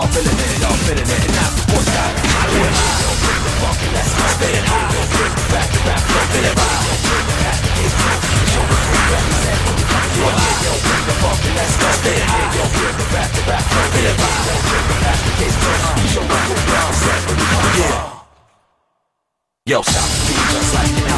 Y'all feeling it, y'all feeling it. And now sports got it. I the high. Let's spin it high. Back to back, don't feel it right. the time to show me what you represent. You are in your bring the funk and let's spin it high. Yo, back to back, don't feel it right. That's the case, you show me what you represent. Yo, stop, be just like that.